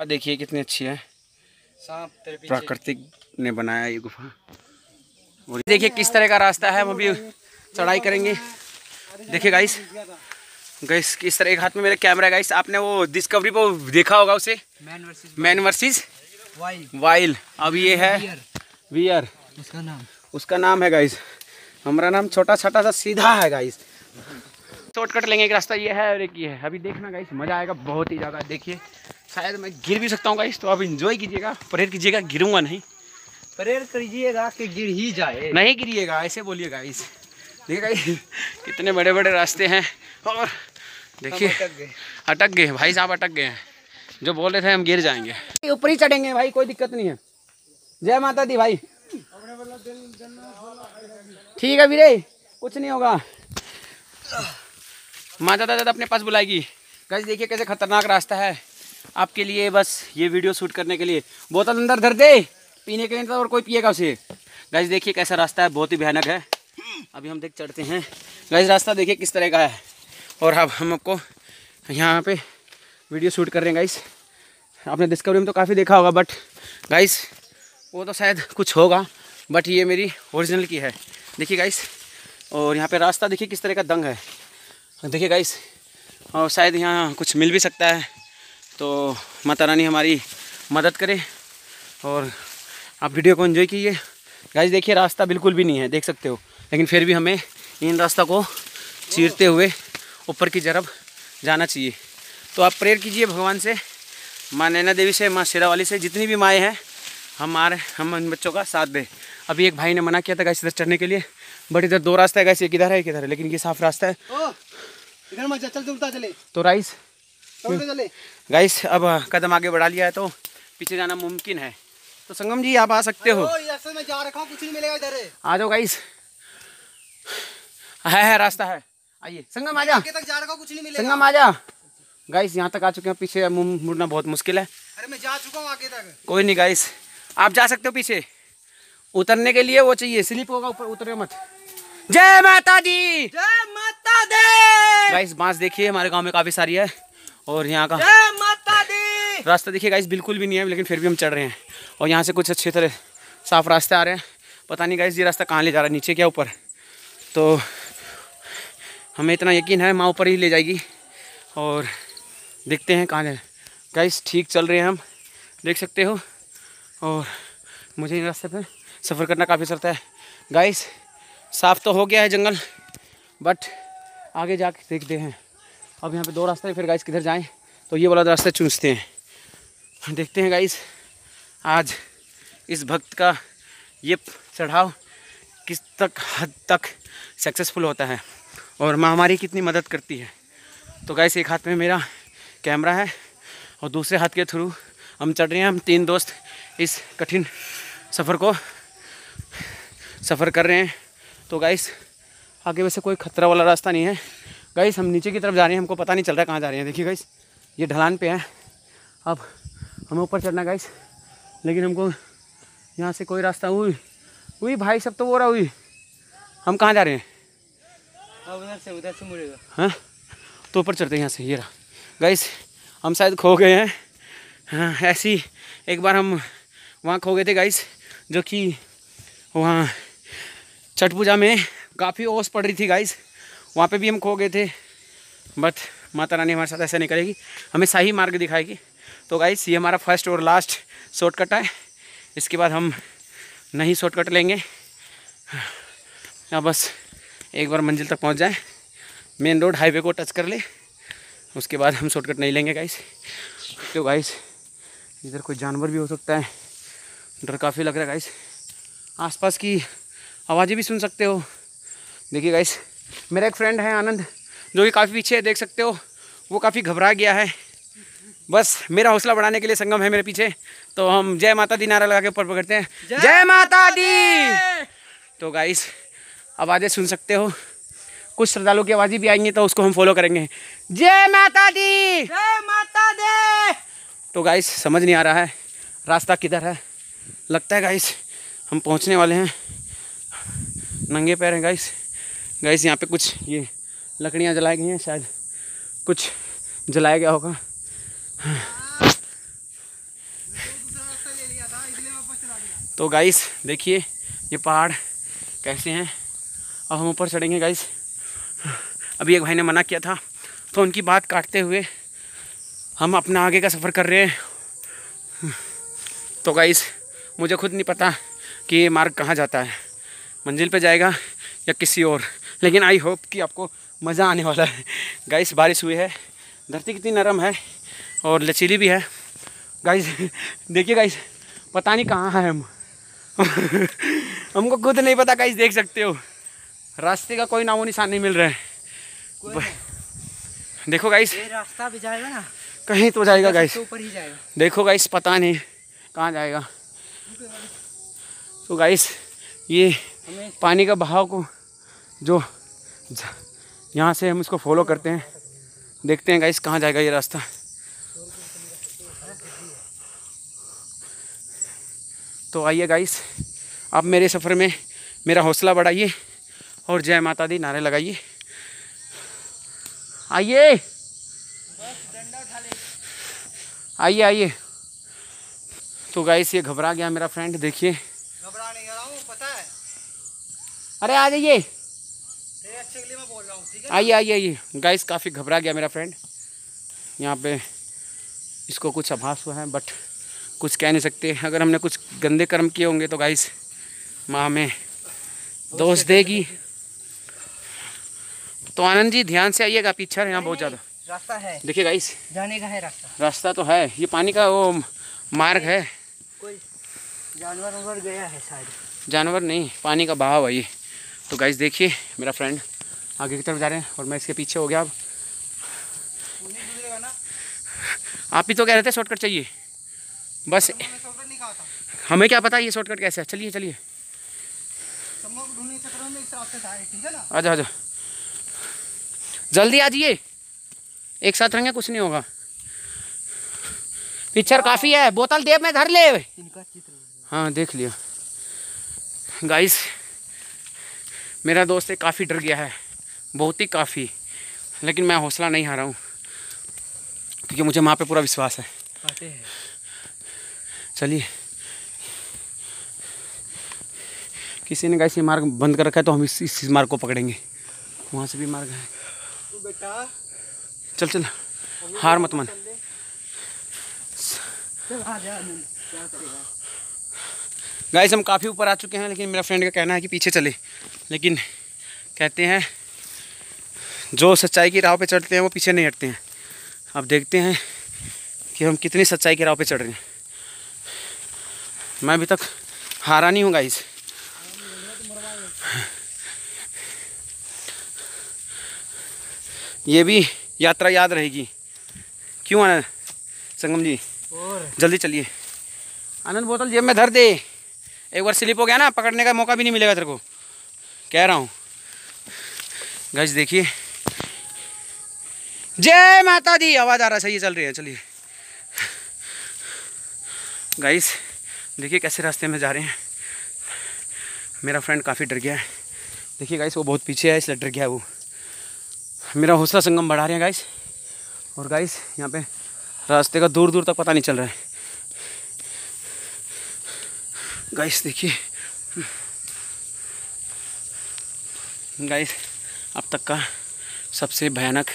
देखिए कितनी अच्छी है। प्राकृतिक ने बनाया ये गुफा। और देखिए किस तरह का रास्ता है हम अभी चढ़ाई करेंगे। देखिए गाइस गाइस किस तरह के हाथ में मेरा कैमरा है गाइस आपने वो डिस्कवरी पर देखा होगा उसे। Man versus man versus wild wild अब ये है वियर उसका नाम। उसका नाम है गाइस हमारा नाम छोटा छोटा सा सीधा है गाइस शॉर्टकट लेंगे एक रास्ता ये है और एक ये है। अभी देखना गाइस मज़ा आएगा बहुत ही ज़्यादा देखिए। शायद मैं गिर भी सकता हूँ गाइस तो आप इंजॉय कीजिएगा परहेज कीजिएगा गिरूँगा नहीं। प्रेयर करिएगा कि गिर ही जाए। नहीं गिरिएगा ऐसे बोलिए गाइस देखिए गाइस कितने बड़े बड़े रास्ते हैं और देखिए अटक गए। अटक गए भाई साहब अटक गए हैं। जो बोल रहे थे हम गिर जाएँगे। ऊपर ही चढ़ेंगे भाई कोई दिक्कत नहीं है। जय माता दी भाई। ठीक है वीरे कुछ नहीं होगा। माता दादा अपने पास बुलाएगी। गाइस देखिए कैसे खतरनाक रास्ता है। आपके लिए बस ये वीडियो शूट करने के लिए। बोतल अंदर धर दे। पीने के लिए तो और कोई पिएगा उसे। गाइस देखिए कैसा रास्ता है, बहुत ही भयानक है। अभी हम देख चढ़ते हैं। गाइस रास्ता देखिए किस तरह का है। और अब हम आपको यहाँ पे वीडियो शूट कर रहे हैं गाइस आपने डिस्कवरी में तो काफ़ी देखा होगा बट गाइस वो तो शायद कुछ होगा बट ये मेरी ओरिजिनल की है। देखिए गाइस और यहाँ पे रास्ता देखिए किस तरह का दंग है। देखिए गाइस और शायद यहाँ कुछ मिल भी सकता है। तो माता रानी हमारी मदद करे और आप वीडियो को एंजॉय कीजिए। गाइस देखिए रास्ता बिल्कुल भी नहीं है देख सकते हो। लेकिन फिर भी हमें इन रास्ता को चीरते हुए ऊपर की तरफ़ जाना चाहिए। तो आप प्रेयर कीजिए भगवान से माँ नैना देवी से माँ शेरावाली से जितनी भी माएँ हैं हमारे हम इन बच्चों का साथ दें। अभी एक भाई ने मना किया था गाइस इधर चढ़ने के लिए। बट इधर दो रास्ता है गाइस एक इधर है एक इधर है लेकिन ये साफ़ रास्ता है। ओ इधर मत चल चलता चले। तो राइस गाइस अब कदम आगे बढ़ा लिया है तो पीछे जाना मुमकिन है। तो संगम जी आप आ सकते हो। में जा रखा कुछ नहीं मिलेगा इधर। आ जाओ गाइस है है रास्ता है। आइए। संगम आ जा। तक जा रखा कुछ नहीं मिलेगा। संगम आ जा। गाइस यहाँ तक आ चुके हैं पीछे मुड़ना बहुत मुश्किल है। अरे मैं जा चुका हूँ आगे तक। कोई नहीं गाइस आप जा सकते हो पीछे। उतरने के लिए वो चाहिए। स्लिप होगा ऊपर उतरे मत। जय माता दी। जय माता दी। गाइस बाँस देखिए हमारे गाँव में काफ़ी सारी है। और यहाँ का माता दी। रास्ता देखिए गाइस बिल्कुल भी नहीं है लेकिन फिर भी हम चढ़ रहे हैं। और यहाँ से कुछ अच्छे तरह साफ़ रास्ते आ रहे हैं। पता नहीं गाइस ये रास्ता कहाँ ले जा रहा है नीचे क्या ऊपर? तो हमें इतना यकीन है माँ ऊपर ही ले जाएगी। और देखते हैं कहाँ गाइस ठीक चल रहे हैं हम देख सकते हो। और मुझे इन रास्ते पर सफ़र करना काफ़ी सरता है। गाइस साफ़ तो हो गया है जंगल बट आगे जाके देखते हैं। अब यहाँ पे दो रास्ते हैं, फिर गाइस किधर जाएँ? तो ये वाला रास्ता चूसते हैं। देखते हैं गाइस आज इस भक्त का ये चढ़ाव किस तक हद तक सक्सेसफुल होता है और माँ हमारी कितनी मदद करती है। तो गाइस एक हाथ में मेरा कैमरा है और दूसरे हाथ के थ्रू हम चढ़ रहे हैं। हम तीन दोस्त इस कठिन सफ़र को सफ़र कर रहे हैं। तो गाइस आगे वैसे कोई खतरा वाला रास्ता नहीं है। गाइस हम नीचे की तरफ़ जा रहे हैं हमको पता नहीं चल रहा है कहाँ जा रहे हैं। देखिए गाइस ये ढलान पे है। अब हमें ऊपर चढ़ना गाइस लेकिन हमको यहाँ से कोई रास्ता हुई हुई भाई सब तो वो रहा हुई हम कहाँ जा रहे हैं? उधर से उधर से मुड़ेगा। हाँ? तो ऊपर चढ़ते हैं यहाँ से ये रहा। गाइस हम शायद खो गए हैं। हाँ ऐसी एक बार हम वहाँ खो गए थे गाइस जो कि वहाँ छठ पूजा में काफ़ी ओस पड़ रही थी गाइस वहाँ पे भी हम खो गए थे बट माता रानी हमारे साथ ऐसा नहीं करेगी। हमें सही मार्ग दिखाएगी। तो गाइस ये हमारा फ़र्स्ट और लास्ट शॉर्टकट है। इसके बाद हम नहीं शॉर्टकट लेंगे। या बस एक बार मंजिल तक पहुँच जाए। मेन रोड हाईवे को टच कर ले। उसके बाद हम शॉर्टकट नहीं लेंगे गाइस तो गाइस इधर कोई जानवर भी हो सकता है। डर काफ़ी लग रहा है गाइस आसपास की आवाज़ें भी सुन सकते हो। देखिए गाइस मेरा एक फ्रेंड है आनंद जो कि काफ़ी पीछे है देख सकते हो वो काफ़ी घबरा गया है। बस मेरा हौसला बढ़ाने के लिए संगम है मेरे पीछे। तो हम जय माता दी नारा लगा के ऊपर पकड़ते हैं। जय माता दी! तो गाइस आवाज़ें सुन सकते हो। कुछ श्रद्धालुओं की आवाज़ें भी आएँगी तो उसको हम फॉलो करेंगे। जय माता दी! जय माता दी! तो गाइस समझ नहीं आ रहा है रास्ता किधर है। लगता है गाइस हम पहुँचने वाले हैं। नंगे पैर हैं गाइस गाइस यहाँ पे कुछ ये लकड़ियाँ जलाई गई हैं, शायद कुछ जलाया गया होगा। तो गाइस देखिए ये पहाड़ कैसे हैं। अब हम ऊपर चढ़ेंगे गाइस अभी एक भाई ने मना किया था तो उनकी बात काटते हुए हम अपना आगे का सफ़र कर रहे हैं। तो गाइस मुझे खुद नहीं पता कि ये मार्ग कहाँ जाता है। मंजिल पे जाएगा या किसी और। लेकिन आई होप कि आपको मज़ा आने वाला है। गाइस बारिश हुई है धरती कितनी नरम है और लचीली भी है। गाइस देखिए गाइस पता नहीं कहाँ है हम। हमको खुद नहीं पता गाइस देख सकते हो। रास्ते का कोई नामो निशान नहीं मिल रहा है। देखो गाइस रास्ता भी जाएगा ना। कहीं तो जाएगा गाइस ऊपर ही जाएगा। देखो गाइस पता नहीं कहाँ जाएगा। तो गाइस ये पानी का बहाव को जो यहाँ से हम इसको फॉलो करते हैं। देखते हैं गाइस कहाँ जाएगा ये रास्ता। तो आइए गाइस आप मेरे सफ़र में मेरा हौसला बढ़ाइए और जय माता दी नारे लगाइए। आइए। आइए आइए। तो गाइस ये घबरा गया मेरा फ्रेंड देखिए। घबरा नहीं रहा पता है। अरे आ जाइए। आइए आइए आइए। गाइस काफ़ी घबरा गया मेरा फ्रेंड यहाँ पे इसको कुछ आभास हुआ है बट कुछ कह नहीं सकते। अगर हमने कुछ गंदे कर्म किए होंगे तो गाइस माँ हमें दोष देगी। तो आनंद जी ध्यान से आइएगा पीछे यहाँ बहुत ज़्यादा। रास्ता है। देखिए गाइस जाने का है रास्ता। रास्ता तो है। ये पानी का वो मार्ग है। कोई जानवर गया है शायद। जानवर नहीं पानी का बहाव है ये। तो गाइस देखिए मेरा फ्रेंड आगे की तरफ़ जा रहे हैं और मैं इसके पीछे हो गया अब। आप ही तो कह रहे थे शॉर्टकट चाहिए। बस हमें क्या पता ये शॉर्टकट कैसे है? चलिए चलिए। आ जाओ जल्दी आ जाइए। एक साथ रहेंगे, कुछ नहीं होगा। पिक्चर काफ़ी है, बोतल देव, में धर ले। हाँ देख लिया। गाइस मेरा दोस्त काफ़ी डर गया है। बहुत ही काफ़ी। लेकिन मैं हौसला नहीं हारा हूँ क्योंकि मुझे माँ पे पूरा विश्वास है। चलिए। किसी ने गाइस ये मार्ग बंद कर रखा है तो हम इस इस मार्ग को पकड़ेंगे। वहाँ से भी मार्ग है। बेटा। चल चल। हार मत मन। गाइस हम काफ़ी ऊपर आ चुके हैं लेकिन मेरा फ्रेंड का कहना है कि पीछे चले। लेकिन कहते हैं जो सच्चाई की राह पे चढ़ते हैं वो पीछे नहीं हटते हैं। अब देखते हैं कि हम कितनी सच्चाई की राह पे चढ़ रहे हैं। मैं अभी तक हारा नहीं हूँ गाइस ये भी यात्रा याद रहेगी। क्यों आनंद? संगम जी जल्दी चलिए। आनंद बोतल जेब में धर दे। एक बार स्लिप हो गया ना पकड़ने का मौका भी नहीं मिलेगा तेरे को। कह रहा हूँ। गज देखिए। जय माता दी आवाज़ आ रहा है, सही चल रही है, चलिए। गाइस देखिए कैसे रास्ते में जा रहे हैं। मेरा फ्रेंड काफ़ी डर गया है। देखिए गाइस वो बहुत पीछे है, इसलिए डर गया है वो। मेरा हौसला संगम बढ़ा रहे हैं गाइस और गाइस यहाँ पे रास्ते का दूर दूर तक पता नहीं चल रहा है। गाइस देखिए। गाइस अब तक का सबसे भयानक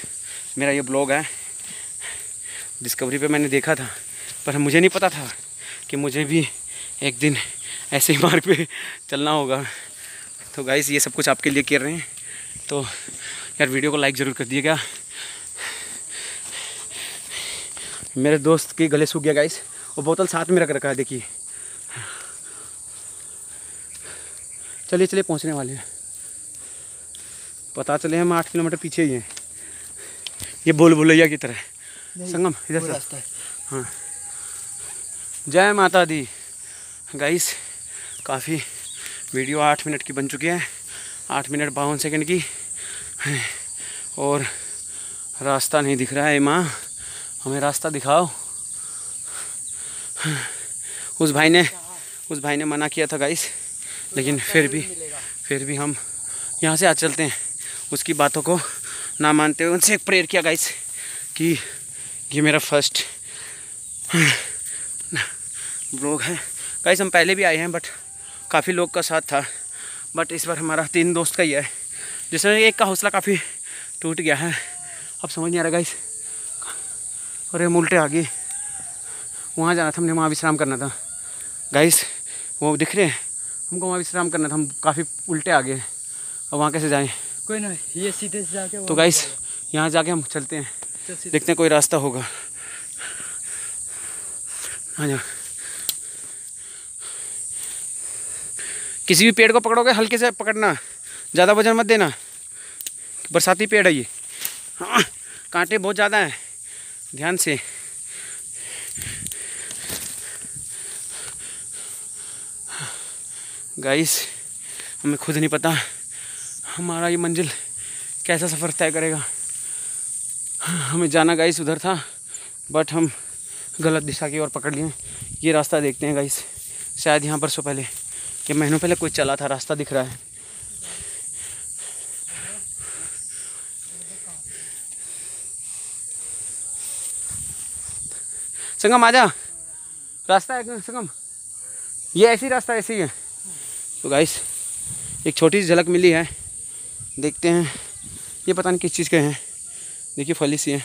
मेरा ये ब्लॉग है। डिस्कवरी पे मैंने देखा था, पर मुझे नहीं पता था कि मुझे भी एक दिन ऐसे ही मार्ग पे चलना होगा। तो गाइस ये सब कुछ आपके लिए कर रहे हैं। तो यार वीडियो को लाइक ज़रूर कर दिएगा। मेरे दोस्त के गले सूख गया गाइस वो बोतल साथ में रख रखा है, देखिए। चलिए चलिए, पहुँचने वाले हैं। पता चले हम आठ किलोमीटर पीछे ही हैं। ये बोल भुलैया की तरह संगम इधर से। रास्ता है। हाँ। जय माता दी। गाइस काफ़ी वीडियो आठ मिनट की बन चुकी है। आठ मिनट बावन सेकंड की। और रास्ता नहीं दिख रहा है माँ। हमें रास्ता दिखाओ। उस भाई ने उस भाई ने मना किया था गाइस लेकिन फिर भी फिर भी हम यहाँ से आज चलते हैं। उसकी बातों को ना मानते हुए उनसे एक प्रेयर किया गाइस कि ये मेरा फ़र्स्ट ब्लॉग है। गाइस हम पहले भी आए हैं बट काफ़ी लोग का साथ था। बट इस बार हमारा तीन दोस्त का ही है। जिसमें एक का हौसला काफ़ी टूट गया है। अब समझ नहीं आ रहा गाइस अरे हम उल्टे आ गए वहाँ जाना था, हमने वहाँ विश्राम करना था। गाइस वो दिख रहे हैं? हमको वहाँ विश्राम करना था। हम काफ़ी उल्टे आ गए अब वहाँ कैसे जाएँ? कोई ना ये सीधे से जाके तो गाइस यहाँ जाके हम चलते हैं। देखते हैं कोई रास्ता होगा। हाँ जा। किसी भी पेड़ को पकड़ोगे हल्के से पकड़ना। ज़्यादा वज़न मत देना। बरसाती पेड़ है ये। हाँ कांटे बहुत ज़्यादा हैं। ध्यान से। गाइस हमें खुद नहीं पता। हमारा ये मंजिल कैसा सफ़र तय करेगा? हमें जाना गाइस उधर था बट हम गलत दिशा की ओर पकड़ लिए। ये रास्ता देखते हैं गाइस शायद यहाँ पर सो पहले, ये महीनों पहले कोई चला था, रास्ता दिख रहा है। संगम, आजा। रास्ता है संगम? ये ऐसी रास्ता, ऐसे है। तो गाइस एक छोटी सी झलक मिली है। देखते हैं। ये पता नहीं किस चीज़ के हैं। देखिए, फली सी है।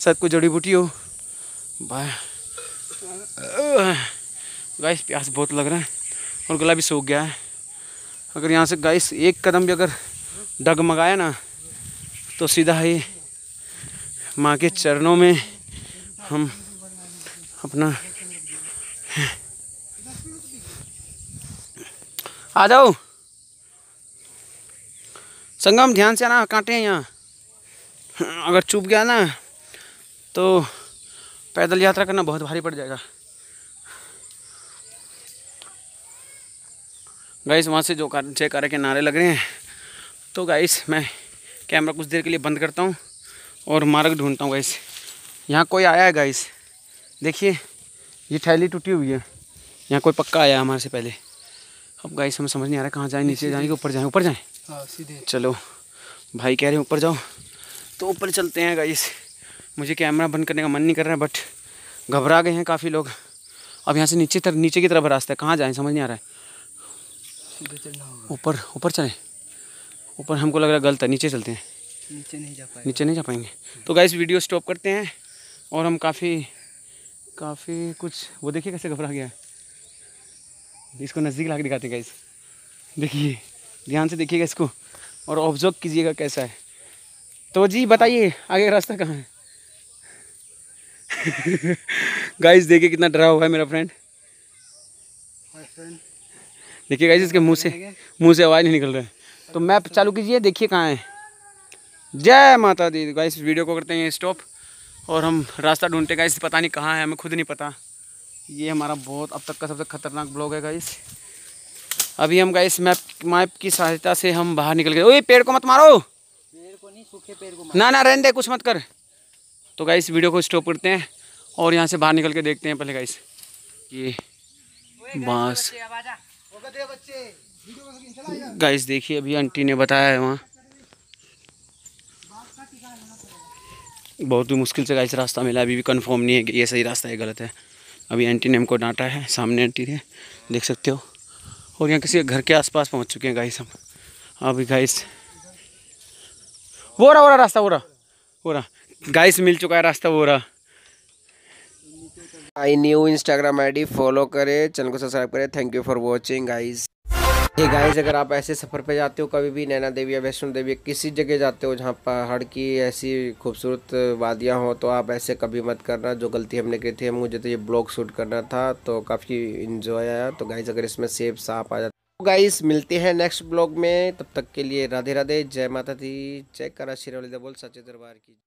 शायद कोई जड़ी बूटी हो। गाइस, प्यास बहुत लग रहा है और गला भी सूख गया है। अगर यहाँ से गाइस एक कदम भी अगर डगमगाया ना तो सीधा ही माँ के चरणों में हम अपना आ जाओ। संगम ध्यान से आना कांटे हैं यहाँ। अगर चुप गया ना तो पैदल यात्रा करना बहुत भारी पड़ जाएगा। गाइस वहाँ से जो कार जय कार्य के नारे लग रहे हैं। तो गाइस मैं कैमरा कुछ देर के लिए बंद करता हूँ और मार्ग ढूंढता हूँ गाइस यहाँ कोई आया है गाइस देखिए, ये थैली टूटी हुई है। यहाँ कोई पक्का आया हमारे से पहले। अब गाइस हमें समझ नहीं आ रहा कहाँ जाए, नीचे जाए ऊपर जाएँ, ऊपर जाए। हाँ सीधे। चलो भाई कह रहे हैं ऊपर जाओ। तो ऊपर चलते हैं गाइस मुझे कैमरा बंद करने का मन नहीं कर रहा है बट घबरा गए हैं काफ़ी लोग। अब यहाँ से नीचे तरफ़ नीचे की तरफ़ रास्ता है। कहाँ जाएँ समझ नहीं आ रहा है। ऊपर ऊपर चलें। ऊपर हमको लग रहा है गलत है नीचे चलते हैं। नीचे नहीं जा पाए नीचे नहीं जा पाएँगे। तो गाइस वीडियो स्टॉप करते हैं और हम काफ़ी काफ़ी कुछ वो देखिए कैसे घबरा गया है। इसको नज़दीक ला के दिखाते हैं गाइस देखिए। ध्यान से देखिएगा इसको और ऑब्ज़र्व कीजिएगा कैसा है। तो जी, बताइए, आगे रास्ता कहाँ है? गाइस देखिए कितना डरा हुआ है मेरा फ्रेंड फ्रेंड देखिए गाइस इसके मुँह से मुँह से आवाज़ नहीं निकल रहा है। तो मैप चालू कीजिए, देखिए कहाँ है। जय माता दी। गाइस वीडियो को करते हैं स्टॉप और हम रास्ता ढूंढते गाइस पता नहीं कहाँ है, हमें खुद नहीं पता। ये हमारा बहुत, अब तक का सबसे खतरनाक ब्लॉग है गाइस अभी हम गाइस मैप मैप की सहायता से हम बाहर निकल गए। ओए पेड़ को मत मारो। पेड़ को नहीं सूखे पेड़ को ना ना रहने दे कुछ मत कर। तो गाइस वीडियो को स्टॉप करते हैं और यहाँ से बाहर निकल के देखते हैं पहले गाइस ये बाँस। गाइस देखिए अभी आंटी ने बताया है वहाँ। बहुत ही मुश्किल से गाइस रास्ता मिला अभी भी कंफर्म नहीं है कि ये सही रास्ता है गलत है। अभी आंटी ने हमको डांटा है सामने आंटी ने। देख सकते हो। और यहाँ किसी घर के आसपास पहुँच चुके हैं गाइस हम। अभी गाइस वो रहा वो रहा रास्ता वो रहा वो रहा गाइस मिल चुका है रास्ता वो रहा I new Instagram ID follow करें चैनल को सब्सक्राइब करें। Thank you for watching guys ये गाइस अगर आप ऐसे सफ़र पे जाते हो, कभी भी नैना देवी या वैष्णो देवी किसी जगह जाते हो जहाँ पहाड़ की ऐसी खूबसूरत वादियाँ हो तो आप ऐसे कभी मत करना। जो गलती हमने की थी, मुझे तो ये ब्लॉग शूट करना था तो काफ़ी इंजॉय आया। तो गाइस अगर इसमें सेब सांप आ जाता तो गाइस मिलते हैं नेक्स्ट ब्लॉग में। तब तक के लिए राधे राधे जय माता दी। जय करा श्री बोल। सच्चे दरबार की।